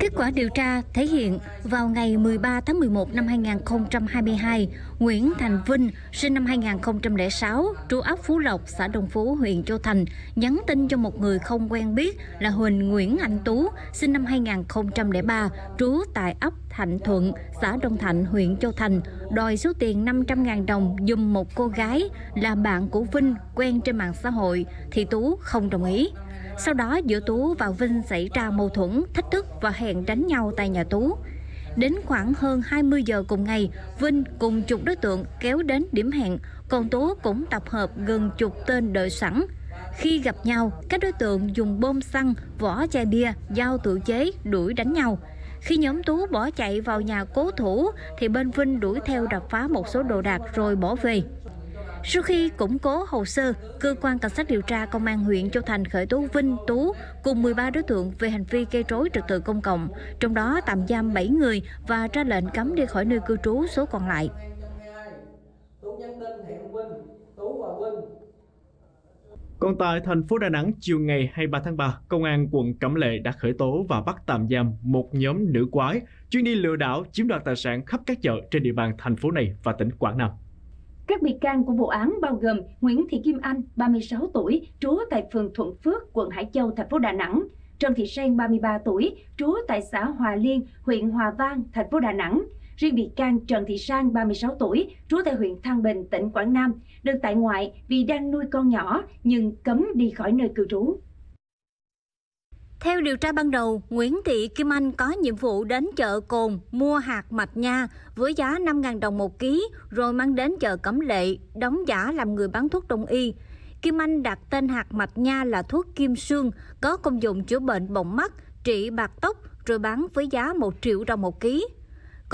Kết quả điều tra thể hiện vào ngày 13 tháng 11 năm 2022, Nguyễn Thành Vinh, sinh năm 2006, trú ấp Phú Lộc, xã Đồng Phú, huyện Châu Thành, nhắn tin cho một người không quen biết là Huỳnh Nguyễn Anh Tú, sinh năm 2003, trú tại ấp Thạnh Thuận, xã Đông Thạnh, huyện Châu Thành, đòi số tiền 500.000 đồng dùm một cô gái là bạn của Vinh quen trên mạng xã hội, thì Tú không đồng ý. Sau đó giữa Tú và Vinh xảy ra mâu thuẫn, thách thức và hẹn đánh nhau tại nhà Tú. Đến khoảng hơn 20 giờ cùng ngày, Vinh cùng chục đối tượng kéo đến điểm hẹn, còn Tú cũng tập hợp gần chục tên đợi sẵn. Khi gặp nhau, các đối tượng dùng bom xăng, vỏ chai bia, dao tự chế đuổi đánh nhau. Khi nhóm Tú bỏ chạy vào nhà cố thủ thì bên Vinh đuổi theo đập phá một số đồ đạc rồi bỏ về. Sau khi củng cố hồ sơ, cơ quan cảnh sát điều tra công an huyện Châu Thành khởi tố Vinh, Tú cùng 13 đối tượng về hành vi gây rối trật tự công cộng, trong đó tạm giam 7 người và ra lệnh cấm đi khỏi nơi cư trú số còn lại. 2022, Tú nhắn tin hẹn Vinh, Tú và Vinh còn tại thành phố Đà Nẵng, chiều ngày 23 tháng 3, Công an quận Cẩm Lệ đã khởi tố và bắt tạm giam một nhóm nữ quái chuyên đi lừa đảo chiếm đoạt tài sản khắp các chợ trên địa bàn thành phố này và tỉnh Quảng Nam. Các bị can của vụ án bao gồm Nguyễn Thị Kim Anh, 36 tuổi, trú tại phường Thuận Phước, quận Hải Châu, thành phố Đà Nẵng. Trần Thị Sen, 33 tuổi, trú tại xã Hòa Liên, huyện Hòa Vang, thành phố Đà Nẵng. Riêng bị can Trần Thị Sang, 36 tuổi, trú tại huyện Thăng Bình, tỉnh Quảng Nam, được tại ngoại vì đang nuôi con nhỏ nhưng cấm đi khỏi nơi cư trú. Theo điều tra ban đầu, Nguyễn Thị Kim Anh có nhiệm vụ đến chợ Cồn mua hạt mạch nha với giá 5.000 đồng một ký rồi mang đến chợ Cẩm Lệ, đóng giả làm người bán thuốc đông y. Kim Anh đặt tên hạt mạch nha là thuốc kim sương, có công dụng chữa bệnh bọng mắt, trị bạc tóc rồi bán với giá 1 triệu đồng một ký.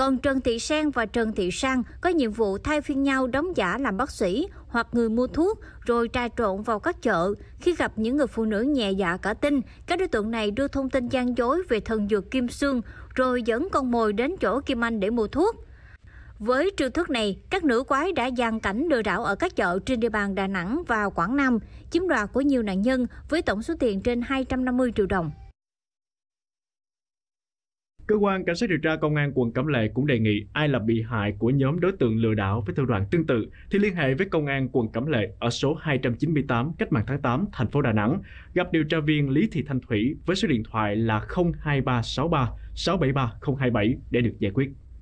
Còn Trần Thị Sen và Trần Thị Sang có nhiệm vụ thay phiên nhau đóng giả làm bác sĩ hoặc người mua thuốc rồi trà trộn vào các chợ. Khi gặp những người phụ nữ nhẹ dạ cả tin, các đối tượng này đưa thông tin gian dối về thần dược kim xương rồi dẫn con mồi đến chỗ Kim Anh để mua thuốc. Với chiêu thức này, các nữ quái đã gian cảnh lừa đảo ở các chợ trên địa bàn Đà Nẵng và Quảng Nam, chiếm đoạt của nhiều nạn nhân với tổng số tiền trên 250 triệu đồng. Cơ quan cảnh sát điều tra công an quận Cẩm Lệ cũng đề nghị ai là bị hại của nhóm đối tượng lừa đảo với thủ đoạn tương tự thì liên hệ với công an quận Cẩm Lệ ở số 298 Cách mạng tháng 8, thành phố Đà Nẵng, gặp điều tra viên Lý Thị Thanh Thủy với số điện thoại là 02363 673 027 để được giải quyết.